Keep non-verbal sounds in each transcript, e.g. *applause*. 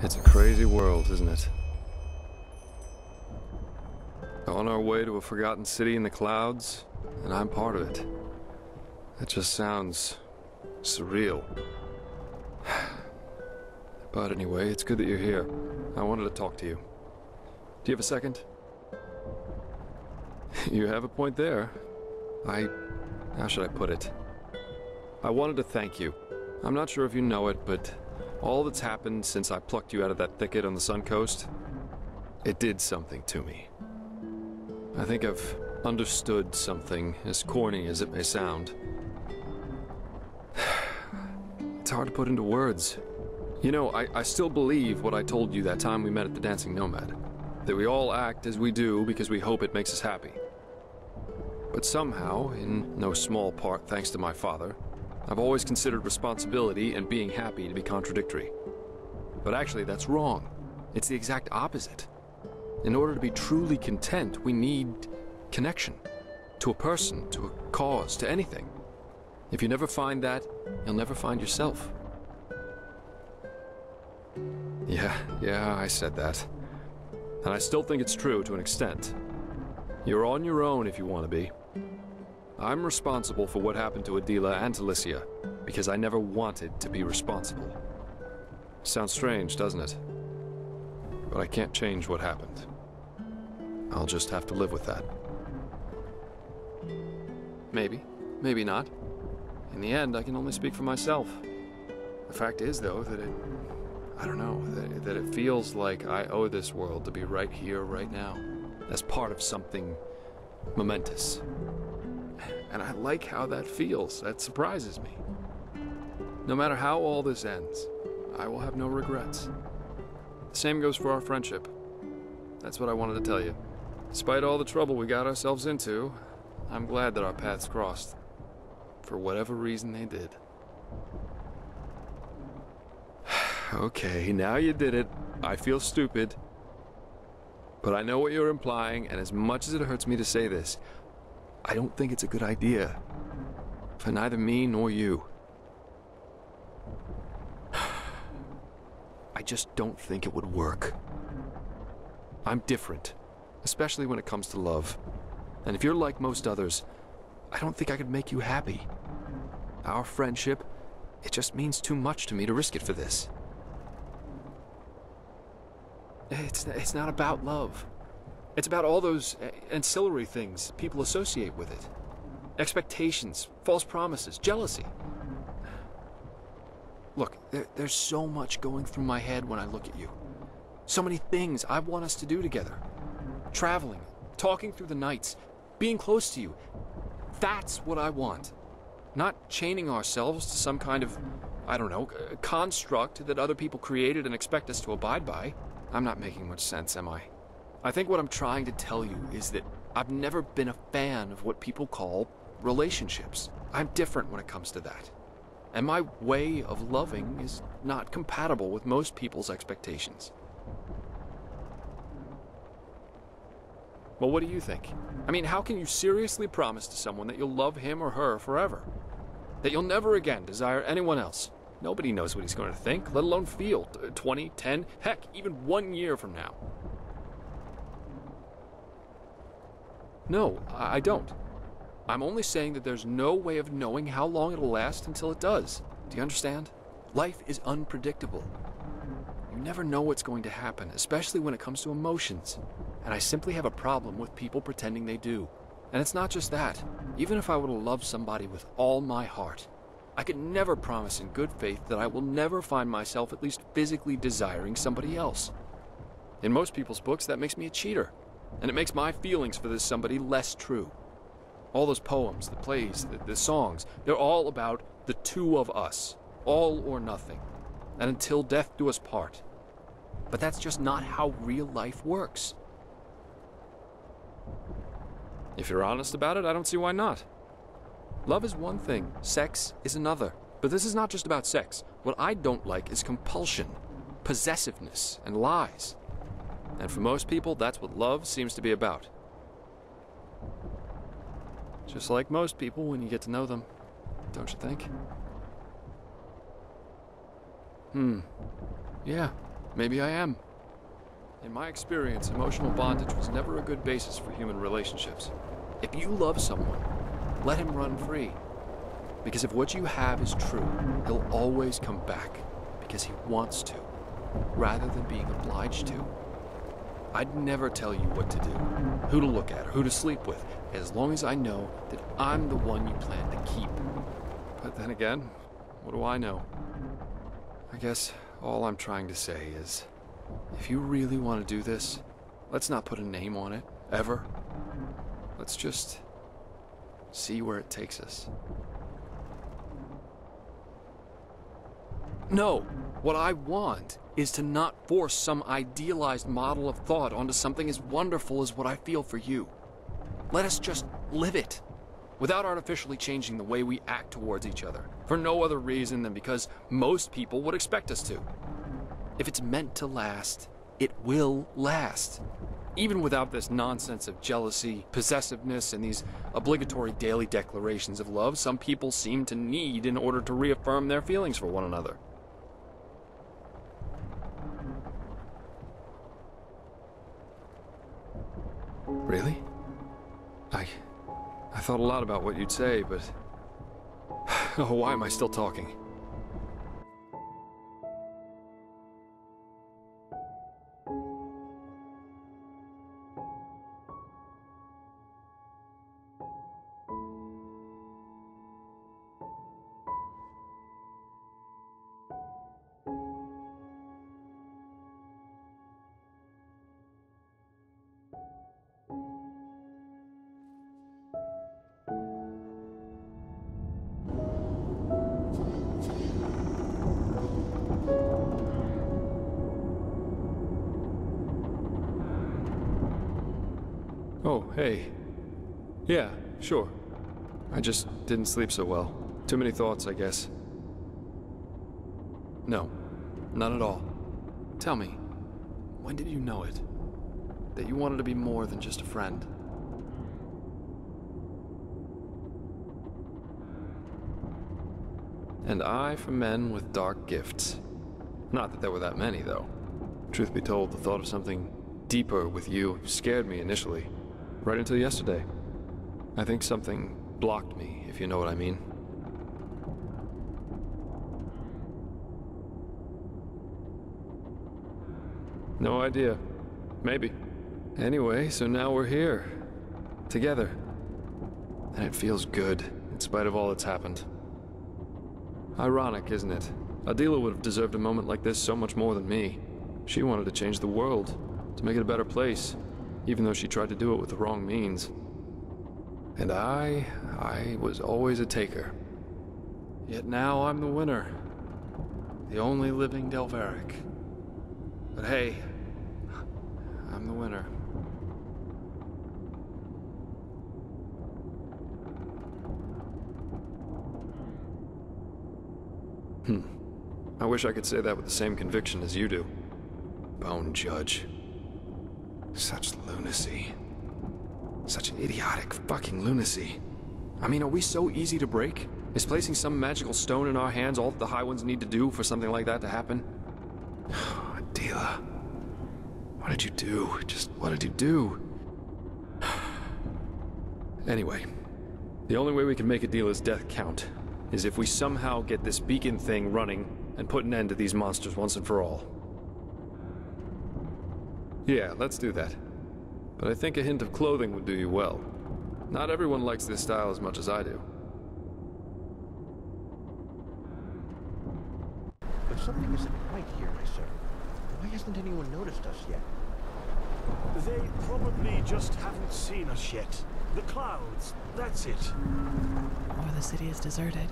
It's a crazy world, isn't it? On our way to a forgotten city in the clouds, and I'm part of it. That just sounds surreal. *sighs* But anyway, it's good that you're here. I wanted to talk to you. Do you have a second? *laughs* You have a point there. I. How should I put it? I wanted to thank you. I'm not sure if you know it, but all that's happened since I plucked you out of that thicket on the Sun Coast, it did something to me. I think I've understood something, as corny as it may sound. *sighs* It's hard to put into words. You know, I, I still believe what I told you that time we met at the Dancing Nomad. That we all act as we do because we hope it makes us happy. But somehow, in no small part thanks to my father, I've always considered responsibility and being happy to be contradictory. But actually, that's wrong. It's the exact opposite. In order to be truly content, we need connection. To a person, to a cause, to anything. If you never find that, you'll never find yourself. Yeah, yeah, I said that. And I still think it's true to an extent. You're on your own if you want to be. I'm responsible for what happened to Adela and to Licia, because I never wanted to be responsible. Sounds strange, doesn't it? But I can't change what happened. I'll just have to live with that. Maybe, maybe not. In the end, I can only speak for myself. The fact is, though, that it. I don't know, that, that it feels like I owe this world to be right here, right now, as part of something momentous. And I like how that feels. That surprises me. No matter how all this ends, I will have no regrets. The same goes for our friendship. That's what I wanted to tell you. Despite all the trouble we got ourselves into, I'm glad that our paths crossed. For whatever reason they did. *sighs* okay, now you did it. I feel stupid. But I know what you're implying, and as much as it hurts me to say this, I don't think it's a good idea. For neither me nor you. *sighs* I just don't think it would work. I'm different, especially when it comes to love. And if you're like most others, I don't think I could make you happy. Our friendship, it just means too much to me to risk it for this. It's, it's not about love. It's about all those uh, ancillary things people associate with it expectations, false promises, jealousy. Look, there, there's so much going through my head when I look at you. So many things I want us to do together. Traveling, talking through the nights, being close to you. That's what I want. Not chaining ourselves to some kind of, I don't know, construct that other people created and expect us to abide by. I'm not making much sense, am I? I think what I'm trying to tell you is that I've never been a fan of what people call relationships. I'm different when it comes to that. And my way of loving is not compatible with most people's expectations. Well, what do you think? I mean, how can you seriously promise to someone that you'll love him or her forever? That you'll never again desire anyone else? Nobody knows what he's going to think, let alone feel 20, 10, heck, even one year from now. No, I don't. I'm only saying that there's no way of knowing how long it'll last until it does. Do you understand? Life is unpredictable. You never know what's going to happen, especially when it comes to emotions. And I simply have a problem with people pretending they do. And it's not just that. Even if I were to love somebody with all my heart, I could never promise in good faith that I will never find myself at least physically desiring somebody else. In most people's books, that makes me a cheater. And it makes my feelings for this somebody less true. All those poems, the plays, the, the songs, they're all about the two of us. All or nothing. And until death do us part. But that's just not how real life works. If you're honest about it, I don't see why not. Love is one thing, sex is another. But this is not just about sex. What I don't like is compulsion, possessiveness, and lies. And for most people, that's what love seems to be about. Just like most people when you get to know them, don't you think? Hmm. Yeah, Maybe I am. In my experience, emotional bondage was never a good basis for human relationships. If you love someone, let him run free. Because if what you have is true, he'll always come back because he wants to, rather than being obliged to. I'd never tell you what to do, who to look at, or who to sleep with, as long as I know that I'm the one you plan to keep. But then again, what do I know? I guess all I'm trying to say is if you really want to do this, let's not put a name on it, ever. Let's just see where it takes us. No, what I want is to not force some idealized model of thought onto something as wonderful as what I feel for you. Let us just live it, without artificially changing the way we act towards each other, for no other reason than because most people would expect us to. If it's meant to last, it will last. Even without this nonsense of jealousy, possessiveness, and these obligatory daily declarations of love some people seem to need in order to reaffirm their feelings for one another. Thought a lot about what you'd say, but. *sighs* oh, why am I still talking? Just didn't sleep so well. Too many thoughts, I guess. No, not at all. Tell me, when did you know it? That you wanted to be more than just a friend? And I for men with dark gifts. Not that there were that many, though. Truth be told, the thought of something deeper with you scared me initially. Right until yesterday. I think something blocked me, if you know what I mean. No idea. Maybe. Anyway, so now we're here. Together. And it feels good, in spite of all that's happened. Ironic, isn't it? Adela would have deserved a moment like this so much more than me. She wanted to change the world, to make it a better place, even though she tried to do it with the wrong means. And I, I was always a taker. Yet now I'm the winner. The only living Dalveric. But hey, I'm the winner. Hmm. I wish I could say that with the same conviction as you do. Bone Judge. Such lunacy. Such an idiotic fucking lunacy. I mean, are we so easy to break? Is placing some magical stone in our hands all that the High Ones need to do for something like that to happen? *sighs* Adela. What did you do? Just what did you do? *sighs* anyway, the only way we can make Adela's death count is if we somehow get this beacon thing running and put an end to these monsters once and for all. Yeah, let's do that. But I think a hint of clothing would do you well. Not everyone likes this style as much as I do. But something isn't right here, my sir. Why hasn't anyone noticed us yet? They probably just haven't seen us yet. The clouds, that's it. Or the city is deserted.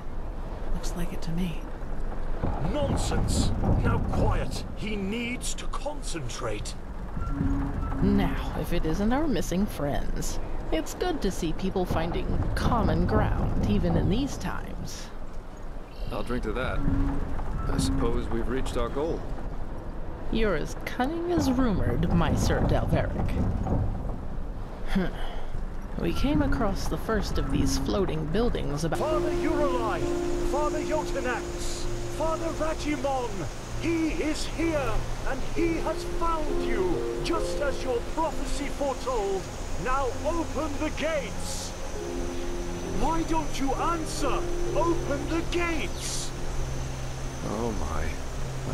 Looks like it to me. Nonsense! Now quiet. He needs to concentrate. Now, if it isn't our missing friends. It's good to see people finding common ground, even in these times. I'll drink to that. I suppose we've reached our goal. You're as cunning as rumored, my Sir Dalveric. Huh. We came across the first of these floating buildings about- Father Eurolai, Father Jotanax, Father Rajimon, He is here, and he has found you, just as your prophecy foretold. Now open the gates. Why don't you answer? Open the gates. Oh my.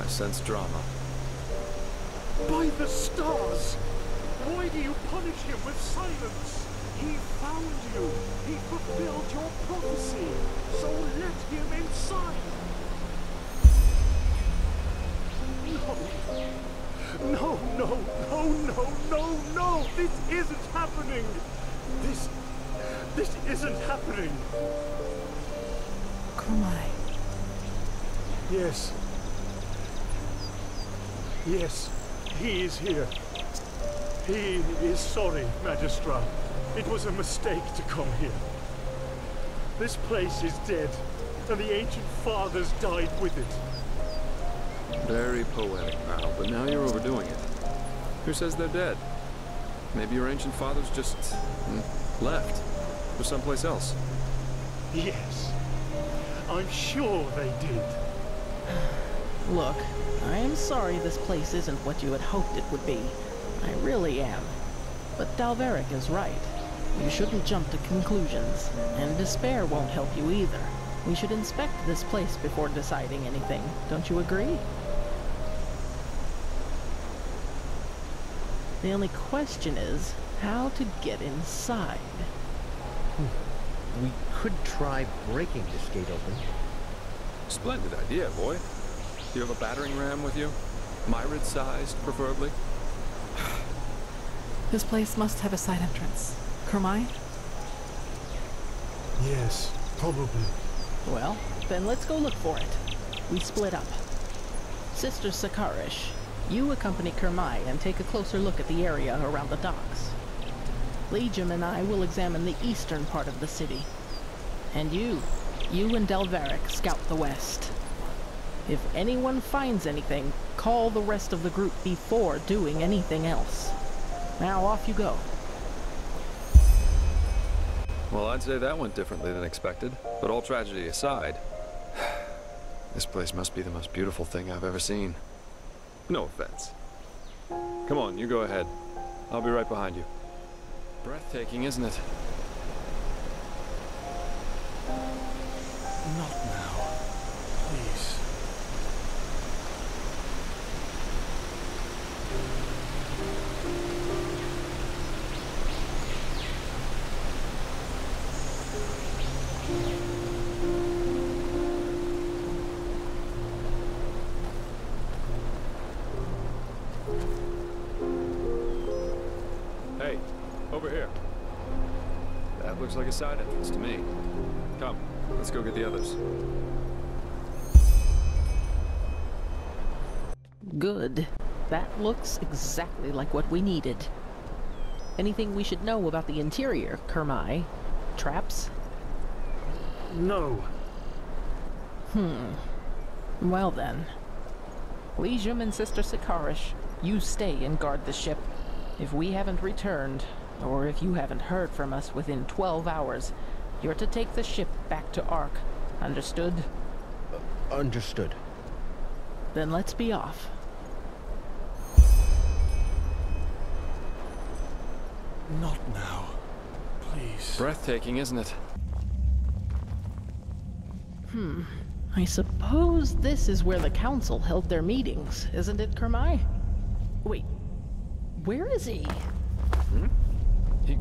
I sense drama. By the stars! Why do you punish him with silence? He found you. He fulfilled your prophecy. So let him inside. No. No, no, no, no, no! This isn't happening! This... this isn't happening! Kurmai. Yes. Yes, he is here. He is sorry, Magistra. It was a mistake to come here. This place is dead, and the ancient fathers died with it. Very poetic, pal, but now you're overdoing it. Who says they're dead? Maybe your ancient fathers just mm, left for someplace else. Yes, I'm sure they did. *sighs* Look, I am sorry this place isn't what you had hoped it would be. I really am. But Dalveric is right. You shouldn't jump to conclusions, and despair won't help you either. We should inspect this place before deciding anything. Don't you agree? The only question is how to get inside. Hmm. We could try breaking this gate open. Splendid idea, boy. Do you have a battering ram with you? Myrad sized, preferably? *sighs* This place must have a side entrance. Kermai? Yes, probably. Well, then let's go look for it. We split up. Sister Sakarish, you accompany Kermai and take a closer look at the area around the docks. Legion and I will examine the eastern part of the city. And you, you and Dalveric scout the west. If anyone finds anything, call the rest of the group before doing anything else. Now off you go. Well, I'd say that went differently than expected. But all tragedy aside, *sighs* this place must be the most beautiful thing I've ever seen. No offense. Come on, you go ahead. I'll be right behind you. Breathtaking, isn't it? Not let's go get the others. Good. That looks exactly like what we needed. Anything we should know about the interior, Kermai? Traps? No. Hmm. Well then. Legium and Sister Sakarish, you stay and guard the ship. If we haven't returned, or if you haven't heard from us within 12 hours, you're to take the ship back to Ark. Understood? Understood. Then let's be off. Not now. Please. Breathtaking, isn't it? Hmm. I suppose this is where the council held their meetings, isn't it, Kermai? Wait, where is he? Hmm? He...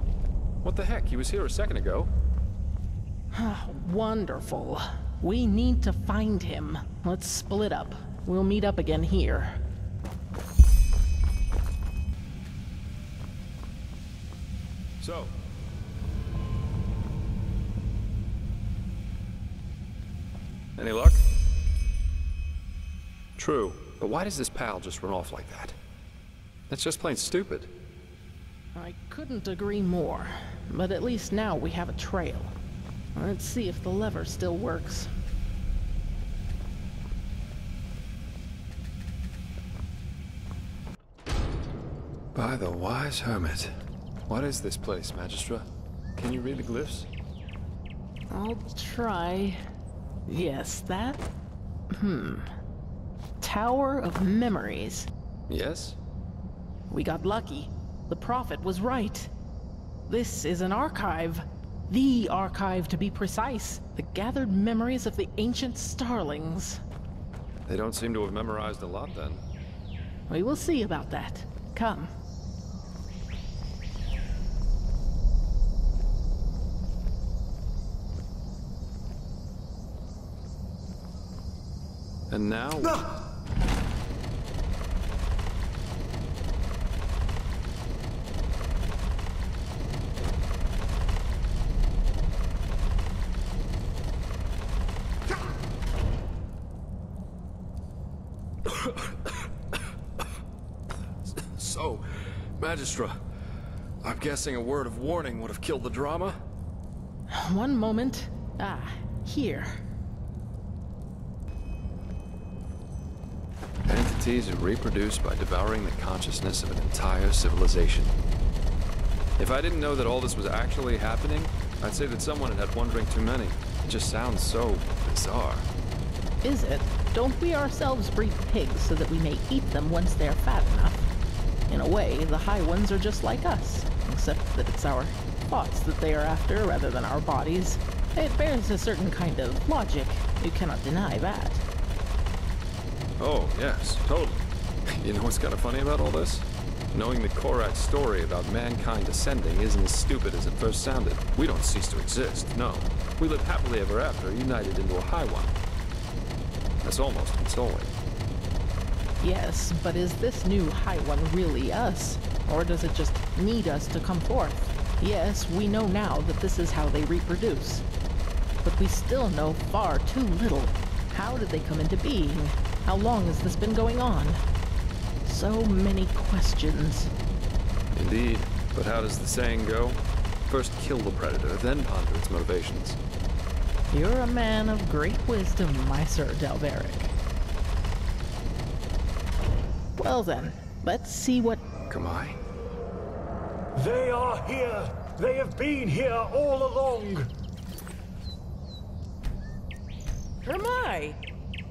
What the heck? He was here a second ago. *sighs* Wonderful. We need to find him. Let's split up. We'll meet up again here. So... Any luck? True, but why does this pal just run off like that? That's just plain stupid. I couldn't agree more. But at least now we have a trail. Let's see if the lever still works. By the wise hermit. What is this place, Magistra? Can you read the glyphs? I'll try. Yes, that. Hmm. Tower of Memories. Yes? We got lucky. The Prophet was right. This is an archive. The archive, to be precise. The gathered memories of the ancient starlings. They don't seem to have memorized a lot then. We will see about that. Come. And now. so, Magistra, I'm guessing a word of warning would have killed the drama? One moment. Ah, here. Entities are reproduced by devouring the consciousness of an entire civilization. If I didn't know that all this was actually happening, I'd say that someone had had one drink too many. It just sounds so bizarre. Is it? Don't we ourselves breed pigs so that we may eat them once they're fat enough? In a way, the high ones are just like us, except that it's our thoughts that they are after rather than our bodies. It bears a certain kind of logic. You cannot deny that. Oh, yes, totally. *laughs* You know what's kind of funny about all this? Knowing that Korak's story about mankind ascending isn't as stupid as it first sounded. We don't cease to exist, no. We live happily ever after, united into a high one. That's almost consoling. Yes, but is this new High One really us? Or does it just need us to come forth? Yes, we know now that this is how they reproduce. But we still know far too little. How did they come into being? How long has this been going on? So many questions. Indeed. But how does the saying go? First kill the predator, then ponder its motivations. You're a man of great wisdom, my Sir Dalveric. Well then, let's see what... Kamai? They are here! They have been here all along! Hermai!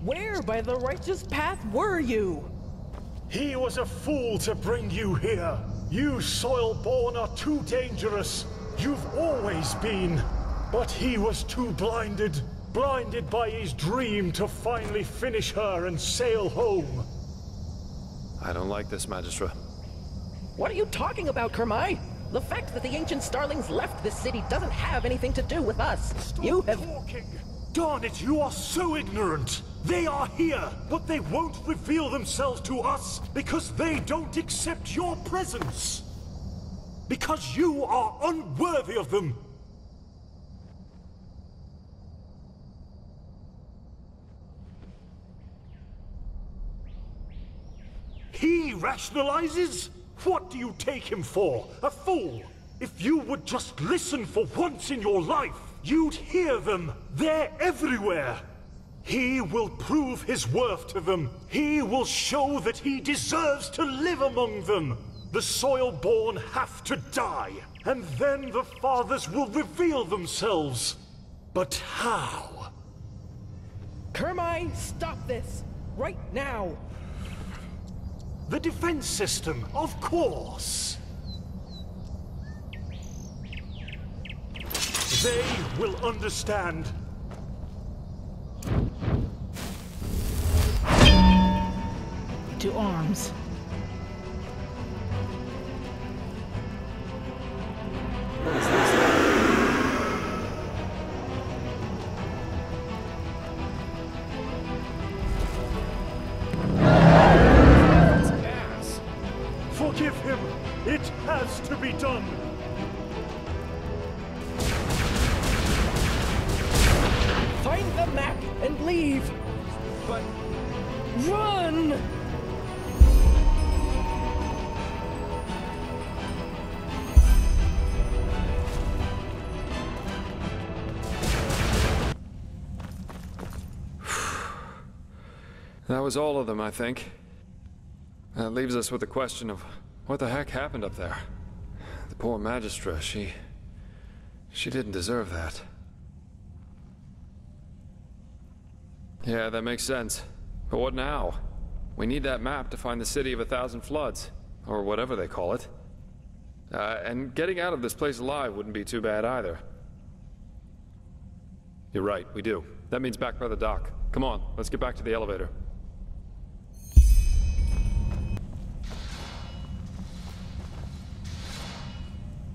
Where by the righteous path were you? He was a fool to bring you here. You soil-born are too dangerous. You've always been. But he was too blinded. Blinded by his dream to finally finish her and sail home. I don't like this, Magistra. What are you talking about, Kermai? The fact that the ancient starlings left this city doesn't have anything to do with us. Stop you have... talking! Darn it, you are so ignorant! They are here, but they won't reveal themselves to us because they don't accept your presence. Because you are unworthy of them. He rationalizes? What do you take him for? A fool? If you would just listen for once in your life, you'd hear them. They're everywhere. He will prove his worth to them. He will show that he deserves to live among them. The soil-born have to die, and then the fathers will reveal themselves. But how? Kermai, stop this! Right now! The defense system, of course. They will understand. To arms. That was all of them, I think. That leaves us with the question of what the heck happened up there. The poor Magistra, she. she didn't deserve that. Yeah, that makes sense. But what now? We need that map to find the City of a Thousand Floods, or whatever they call it. Uh, and getting out of this place alive wouldn't be too bad either. You're right, we do. That means back by the dock. Come on, let's get back to the elevator.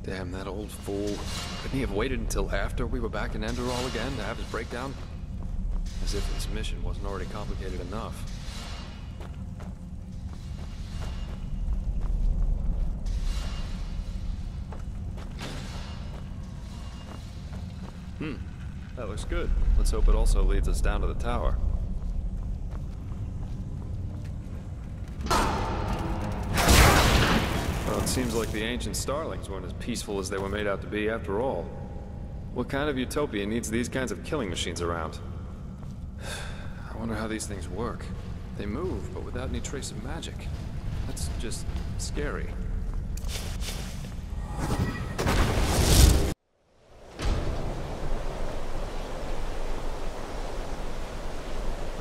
Damn, that old fool. Couldn't he have waited until after we were back in Enderal again to have his breakdown? As if this mission wasn't already complicated enough. Hmm, that looks good. Let's hope it also leads us down to the tower. It seems like the ancient starlings weren't as peaceful as they were made out to be after all. What kind of utopia needs these kinds of killing machines around? *sighs* I wonder how these things work. They move, but without any trace of magic. That's just scary.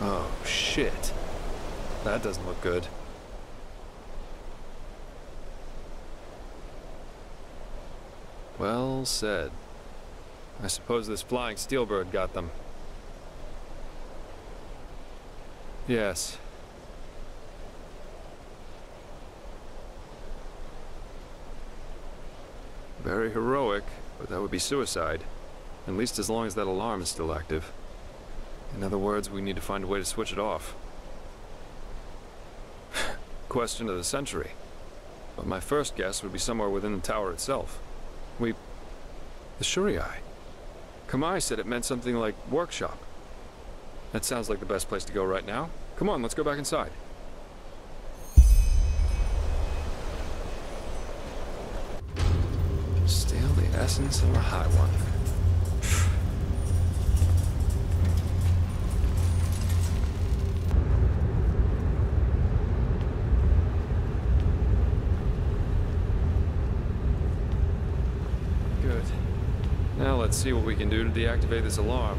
Oh, shit. That doesn't look good. Said. I suppose this flying steelbird got them. Yes. Very heroic, but that would be suicide. At least as long as that alarm is still active. In other words, we need to find a way to switch it off. *sighs* Question of the century. But my first guess would be somewhere within the tower itself. We... The Shuriai. Kamai said it meant something like workshop. That sounds like the best place to go right now. Come on, let's go back inside. Still the essence of a high one. Let's see what we can do to deactivate this alarm.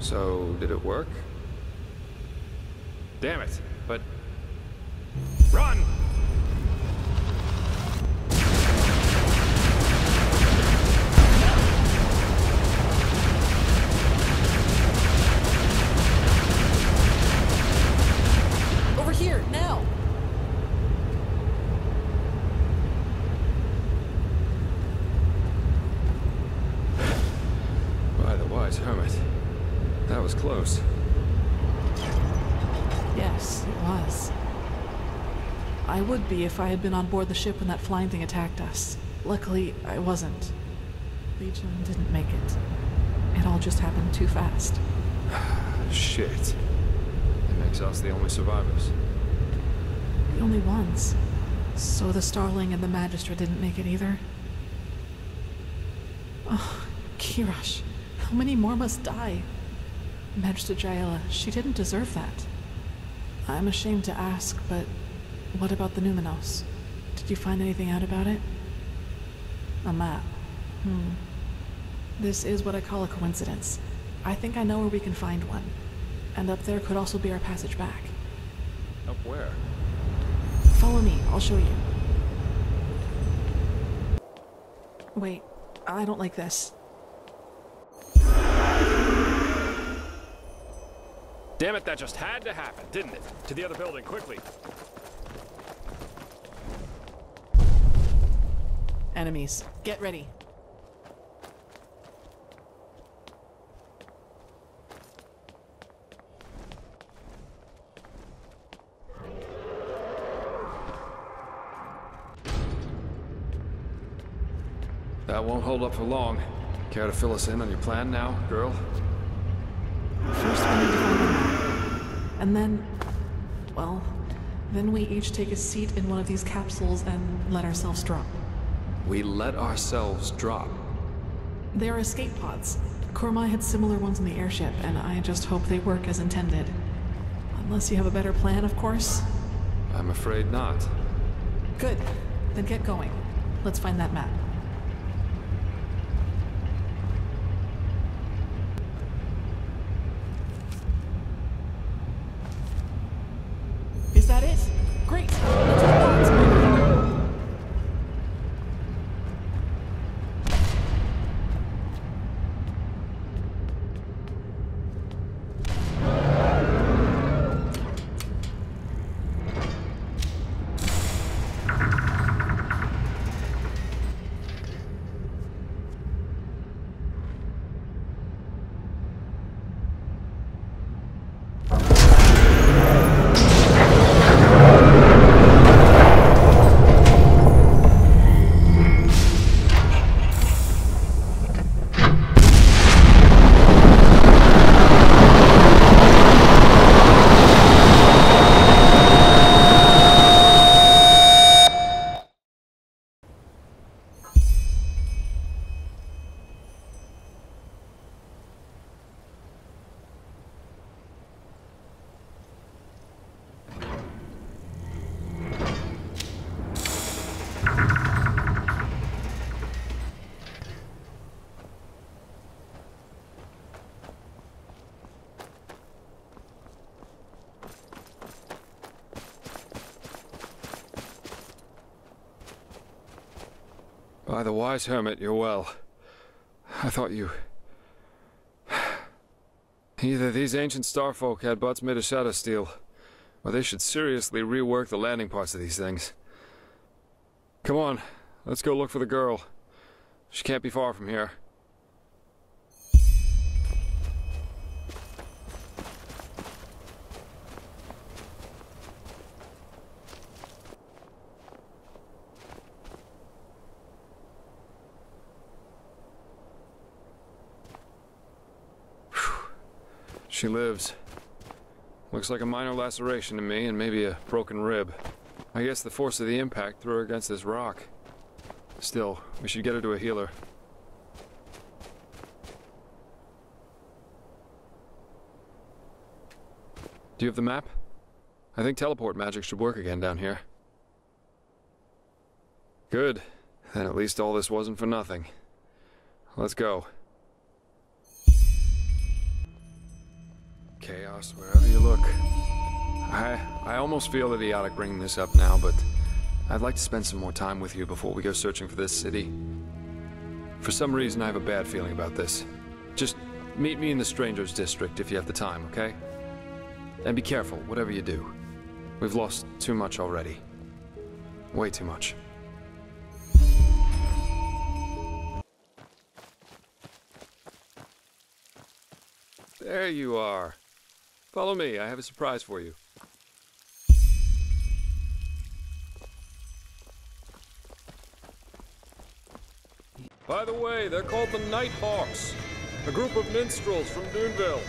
So, did it work? Damn it, but... Run! Would be if I had been on board the ship when that flying thing attacked us. Luckily, I wasn't. Legion didn't make it. It all just happened too fast. *sighs* Shit. It makes us the only survivors. The only ones. So the Starling and the Magistrate didn't make it either? Oh, Kirash. How many more must die? Magistrate Jaela, she didn't deserve that. I'm ashamed to ask, but what about the Numenos? Did you find anything out about it? A map. Hmm. This is what I call a coincidence. I think I know where we can find one. And up there could also be our passage back. Up where? Follow me, I'll show you. Wait, I don't like this. Damn it, that just had to happen, didn't it? To the other building, quickly. Enemies, get ready. That won't hold up for long. Care to fill us in on your plan now, girl? First, we need to find. And then, well, then we each take a seat in one of these capsules and let ourselves drop. We let ourselves drop. They are escape pods. Kormai had similar ones in the airship, and I just hope they work as intended. Unless you have a better plan, of course. I'm afraid not. Good. Then get going. Let's find that map. By the wise hermit, you're well. I thought you. *sighs* Either these ancient starfolk had butts made of shadow steel, or they should seriously rework the landing parts of these things. Come on, let's go look for the girl. She can't be far from here. She lives. Looks like a minor laceration to me and maybe a broken rib. I guess the force of the impact threw her against this rock. Still, we should get her to a healer. Do you have the map? I think teleport magic should work again down here. Good. Then at least all this wasn't for nothing. Let's go. Chaos wherever you look. I I almost feel idiotic bringing this up now, but I'd like to spend some more time with you before we go searching for this city. For some reason, I have a bad feeling about this. Just meet me in the Strangers District if you have the time, okay? And be careful, whatever you do. We've lost too much already. Way too much. There you are. Follow me, I have a surprise for you. By the way, they're called the Nighthawks, a group of minstrels from Duneville.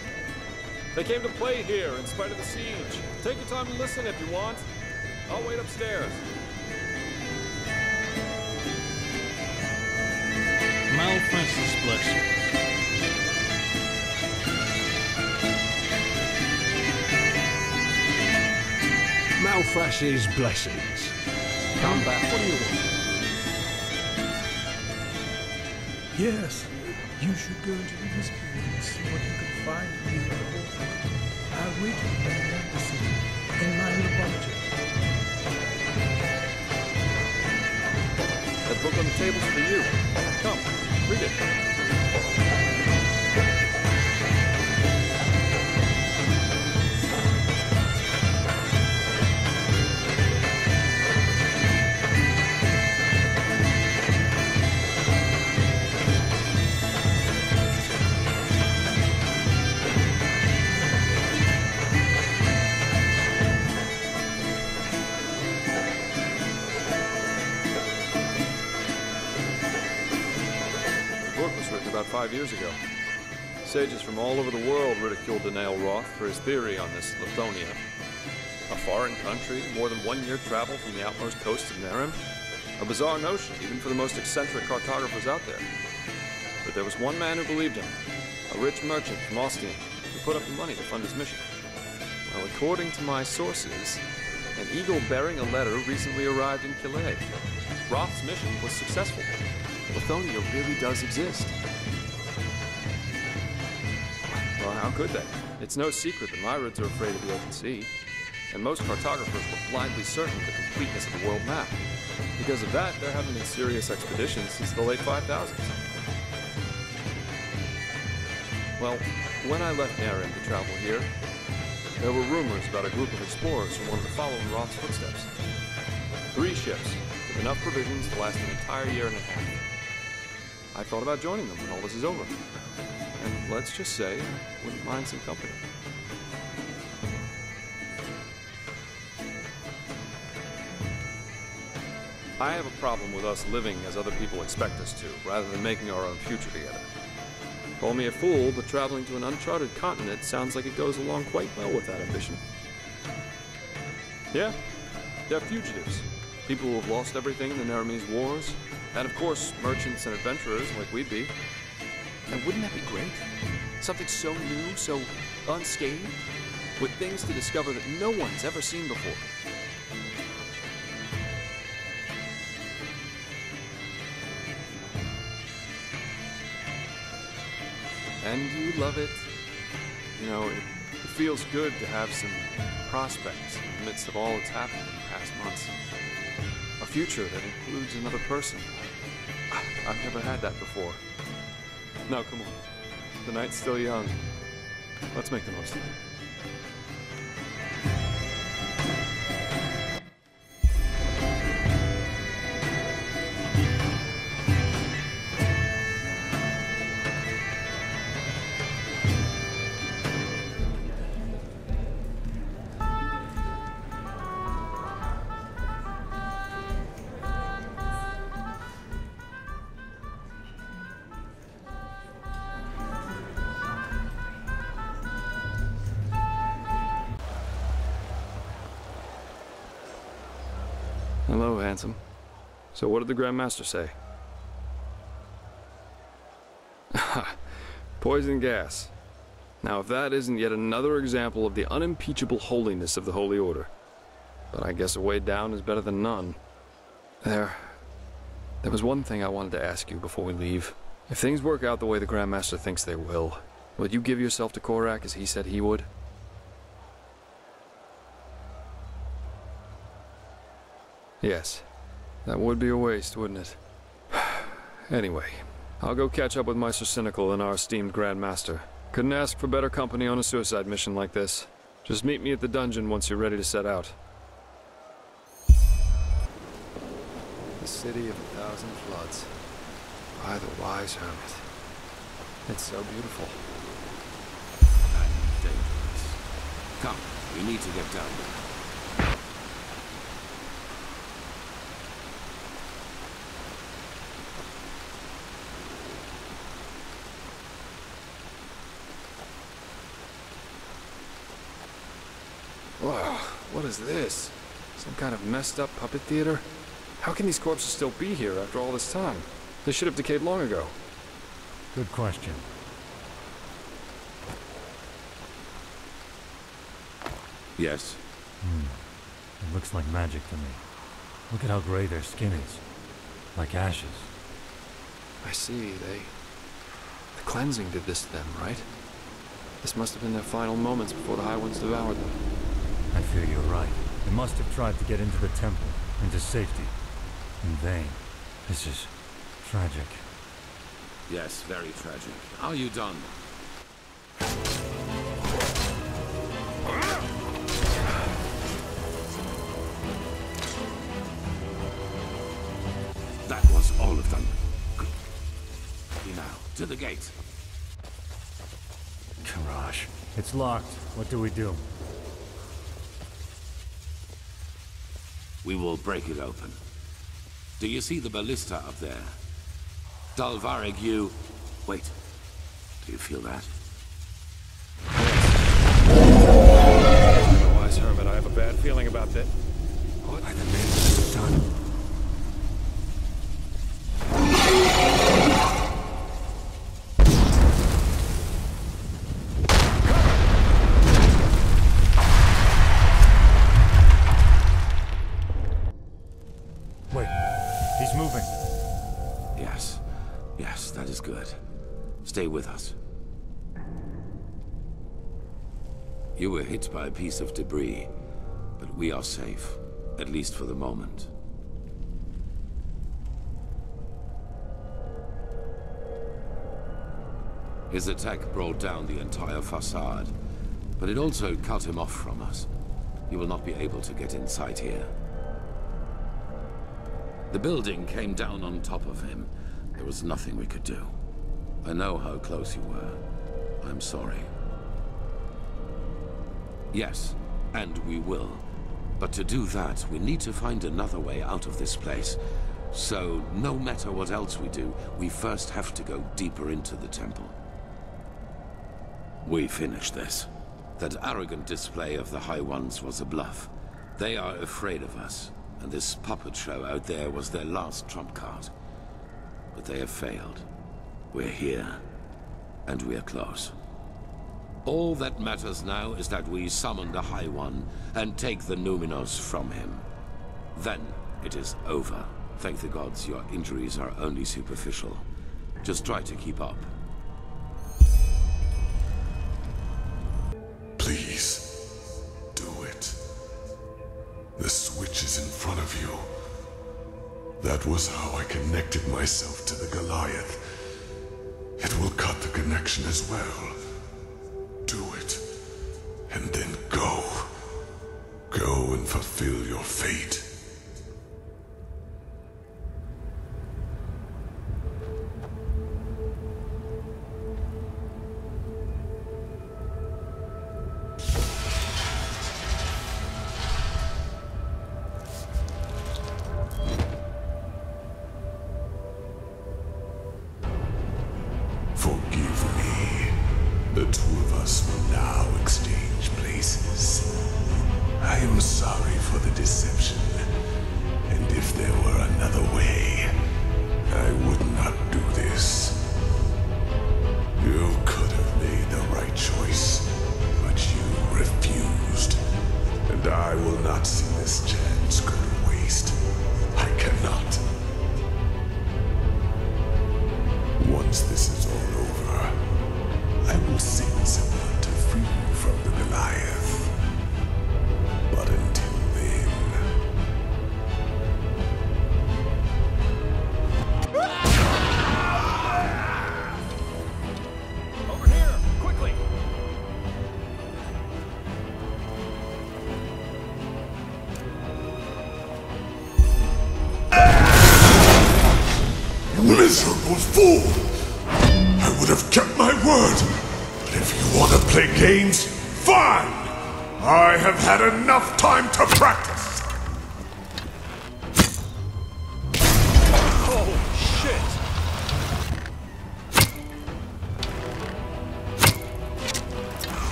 They came to play here in spite of the siege. Take your time and listen if you want. I'll wait upstairs. Malfrancis Blessings. Malphas's blessings. Come back. What do you want? Yes, you should go into the history and see what you can find in the water. I'll wait for in the city, in my laboratory. That book on the table's for you. Come, read it. Was written about five years ago. Sages from all over the world ridiculed Danael Roth for his theory on this Lithonia. A foreign country, more than one year travel from the outmost coast of Narim. A bizarre notion, even for the most eccentric cartographers out there. But there was one man who believed him, a rich merchant from Austin, who put up the money to fund his mission. Well, according to my sources, an eagle bearing a letter recently arrived in Calais. Roth's mission was successful. Lithonia really does exist. Well, how could they? It's no secret that Myrads are afraid of the open sea, and most cartographers were blindly certain of the completeness of the world map. Because of that, there haven't been serious expeditions since the late 5000s. Well, when I left Narin to travel here, there were rumors about a group of explorers who wanted to follow in Roth's footsteps. Three ships, with enough provisions to last an entire year and a half. I thought about joining them when all this is over. And let's just say, I wouldn't mind some company. I have a problem with us living as other people expect us to, rather than making our own future together. Call me a fool, but traveling to an uncharted continent sounds like it goes along quite well with that ambition. Yeah, they're fugitives. People who have lost everything in the Naramese wars. And of course, merchants and adventurers like we'd be. And wouldn't that be great? Something so new, so unscathed, with things to discover that no one's ever seen before. And you love it. You know, it, it feels good to have some prospects in the midst of all that's happened in the past months. A future that includes another person. I've never had that before. Now, come on. The night's still young. Let's make the most of it. So what did the Grand Master say? *laughs* Poison gas. Now, if that isn't yet another example of the unimpeachable holiness of the Holy Order. But I guess a way down is better than none. There. There was one thing I wanted to ask you before we leave. If things work out the way the Grand Master thinks they will, will you give yourself to Korak as he said he would? Yes. That would be a waste, wouldn't it? *sighs* anyway, I'll go catch up with Meister Cynical and our esteemed Grand Master. Couldn't ask for better company on a suicide mission like this. Just meet me at the dungeon once you're ready to set out. The city of a thousand floods. By the wise hermit. It's so beautiful. Dangerous. Come, we need to get down there. Whoa, what is this? Some kind of messed up puppet theater? How can these corpses still be here after all this time? They should have decayed long ago. Good question. Yes? Hmm. It looks like magic to me. Look at how gray their skin is. Like ashes. I see, they... The cleansing did this to them, right? This must have been their final moments before the High Ones devoured them. I fear you're right. They must have tried to get into the temple, into safety. In vain. This is tragic. Yes, very tragic. Are you done? That was all of them. Good. Now, to the gate. Karash. It's locked. What do we do? We will break it open. Do you see the ballista up there? Dalveric, you... Wait. Do you feel that? Wise hermit, I have a bad feeling about that. What? By the name of with us. You were hit by a piece of debris, but we are safe, at least for the moment. His attack brought down the entire facade, but it also cut him off from us. He will not be able to get inside here. The building came down on top of him. There was nothing we could do. I know how close you were. I'm sorry. Yes, and we will. But to do that, we need to find another way out of this place. So, no matter what else we do, we first have to go deeper into the temple. We finish this. That arrogant display of the High Ones was a bluff. They are afraid of us, and this puppet show out there was their last trump card. But they have failed. We're here, and we're close. All that matters now is that we summon the High One and take the Numinos from him. Then it is over. Thank the gods your injuries are only superficial. Just try to keep up. Please, do it. The switch is in front of you. That was how I connected myself to the Goliath. It will cut the connection as well. Do it. And then go. Go and fulfill your fate.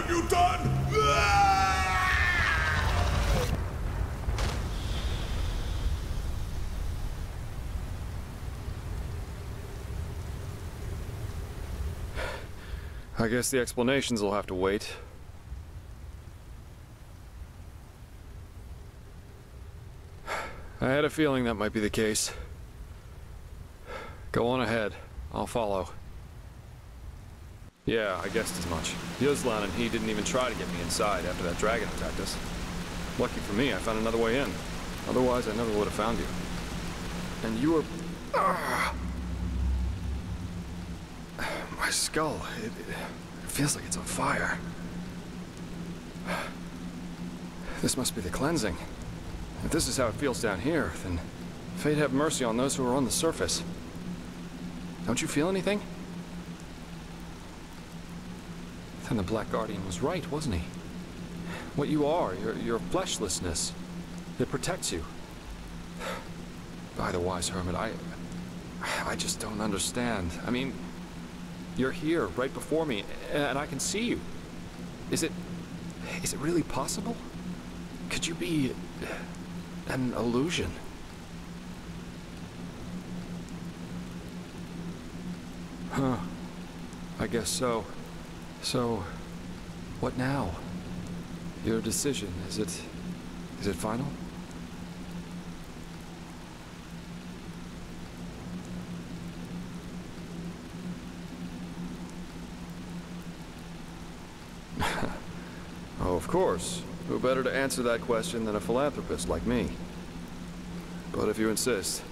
Have you done? I guess the explanations will have to wait. I had a feeling that might be the case. Go on ahead. I'll follow. Yeah, I guessed as much. Yuslan and he didn't even try to get me inside after that dragon attacked us. Lucky for me, I found another way in. Otherwise, I never would have found you. And you were... Ah! My skull, it, it feels like it's on fire. This must be the cleansing. If this is how it feels down here, then fate have mercy on those who are on the surface. Don't you feel anything? Then the Black Guardian was right, wasn't he? What you are, your, your fleshlessness, it protects you. By the wise hermit, I... I just don't understand. I mean, you're here, right before me, and I can see you. Is it... is it really possible? Could you be... an illusion? Huh. I guess so. So, what now? Your decision, is it... is it final? *laughs* oh, of course. Who better to answer that question than a philanthropist like me? But if you insist,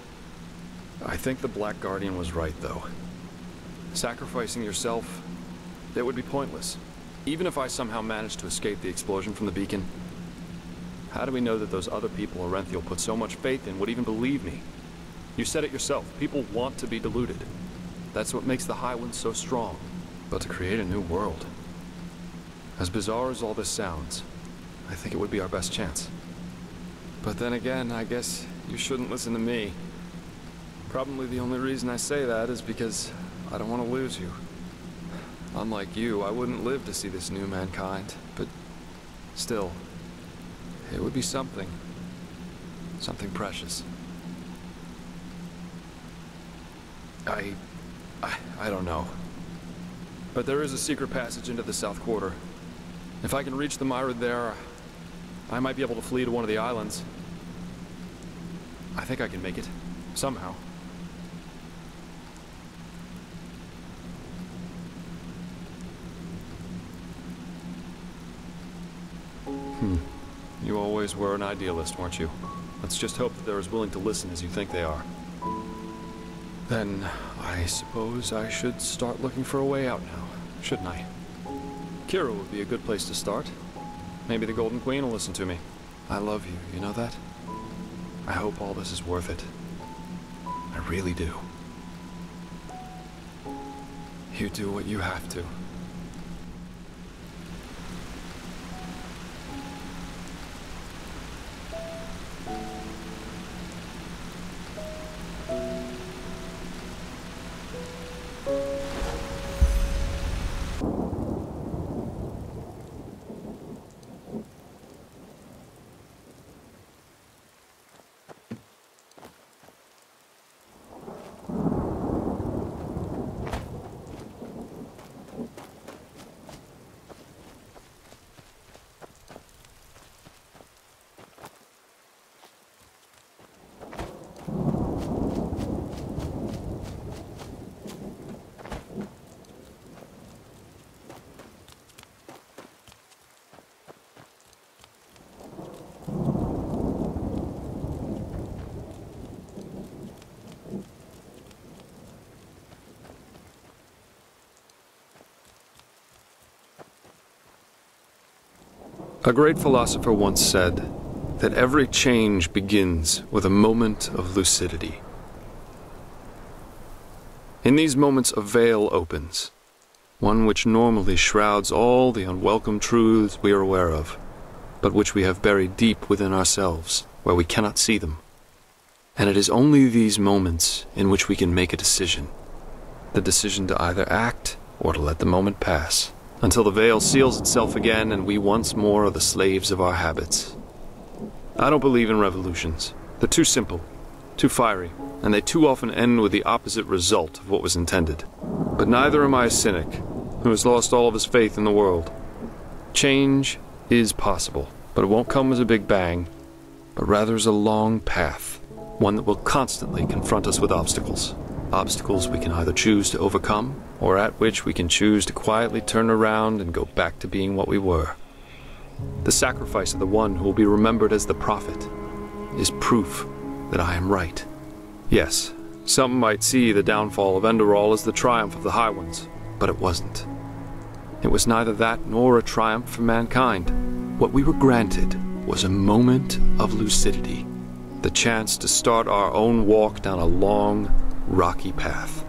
I think the Black Guardian was right, though. Sacrificing yourself, it would be pointless. Even if I somehow managed to escape the explosion from the beacon, how do we know that those other people Orenthiel put so much faith in would even believe me? You said it yourself, people want to be deluded. That's what makes the High Ones so strong. But to create a new world, as bizarre as all this sounds, I think it would be our best chance. But then again, I guess you shouldn't listen to me. Probably the only reason I say that is because I don't want to lose you. Unlike you, I wouldn't live to see this new mankind, but still, it would be something. Something precious. I, I... I don't know. But there is a secret passage into the South Quarter. If I can reach the Myrad there, I might be able to flee to one of the islands. I think I can make it. Somehow. Always were an idealist, weren't you? Let's just hope that they're as willing to listen as you think they are. Then, I suppose I should start looking for a way out now, shouldn't I? Kira would be a good place to start. Maybe the Golden Queen will listen to me. I love you, you know that? I hope all this is worth it. I really do. You do what you have to. A great philosopher once said that every change begins with a moment of lucidity. In these moments, a veil opens, one which normally shrouds all the unwelcome truths we are aware of, but which we have buried deep within ourselves, where we cannot see them. And it is only these moments in which we can make a decision the decision to either act or to let the moment pass until the veil seals itself again and we once more are the slaves of our habits. I don't believe in revolutions. They're too simple, too fiery, and they too often end with the opposite result of what was intended. But neither am I a cynic who has lost all of his faith in the world. Change is possible, but it won't come as a big bang, but rather as a long path, one that will constantly confront us with obstacles. Obstacles we can either choose to overcome, or at which we can choose to quietly turn around and go back to being what we were. The sacrifice of the one who will be remembered as the prophet is proof that I am right. Yes, some might see the downfall of Enderal as the triumph of the High Ones, but it wasn't. It was neither that nor a triumph for mankind. What we were granted was a moment of lucidity, the chance to start our own walk down a long, rocky path.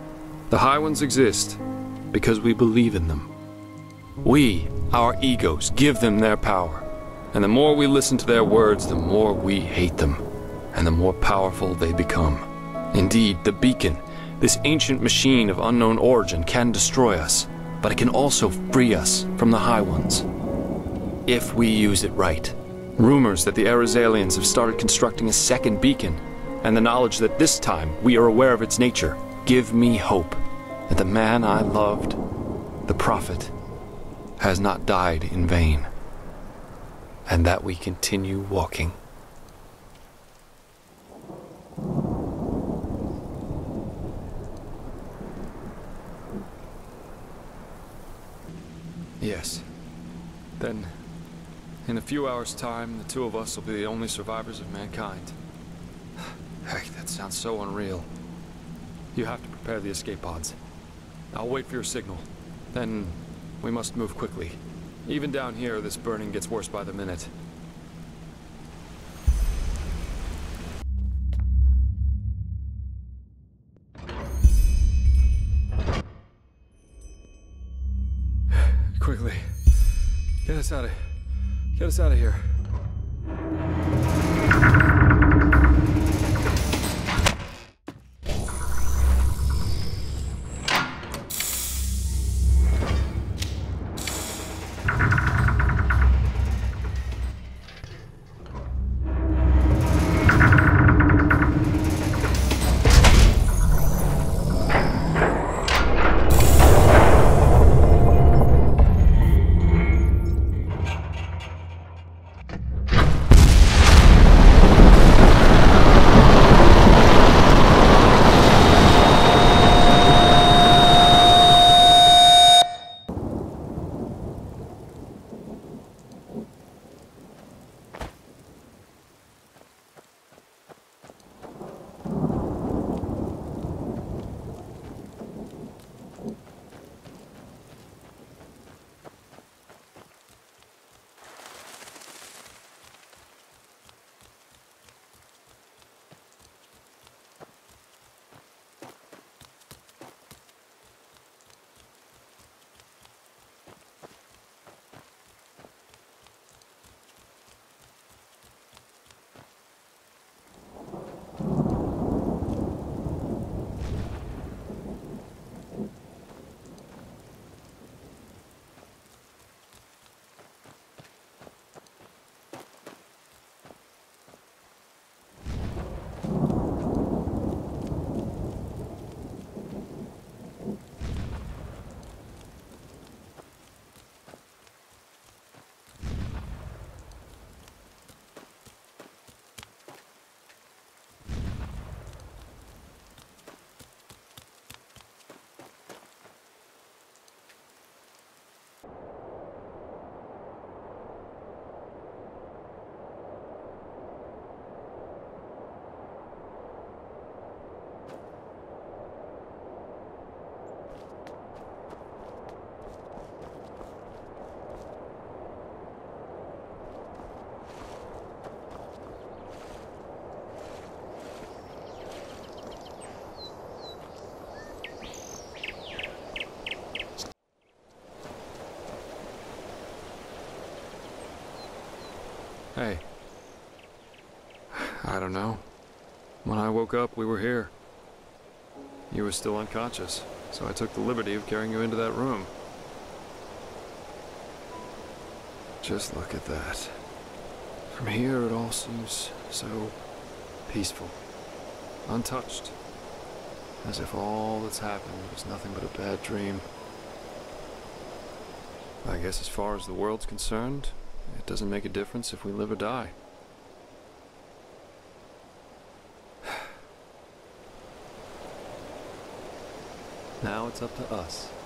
The High Ones exist because we believe in them. We, our egos, give them their power. And the more we listen to their words, the more we hate them, and the more powerful they become. Indeed, the beacon, this ancient machine of unknown origin, can destroy us, but it can also free us from the High Ones. If we use it right. Rumors that the Arazealians have started constructing a second beacon and the knowledge that this time we are aware of its nature give me hope that the man I loved, the prophet, has not died in vain, and that we continue walking. Yes. Then, in a few hours' time, the two of us will be the only survivors of mankind. Heck, that sounds so unreal. You have to prepare the escape pods. I'll wait for your signal. Then, we must move quickly. Even down here, this burning gets worse by the minute. *sighs* Quickly. Get us out of... Get us out of here. Don't know. When I woke up, we were here. You were still unconscious, so I took the liberty of carrying you into that room. Just look at that. From here, it all seems so peaceful, untouched, as if all that's happened was nothing but a bad dream. I guess as far as the world's concerned, it doesn't make a difference if we live or die. Now it's up to us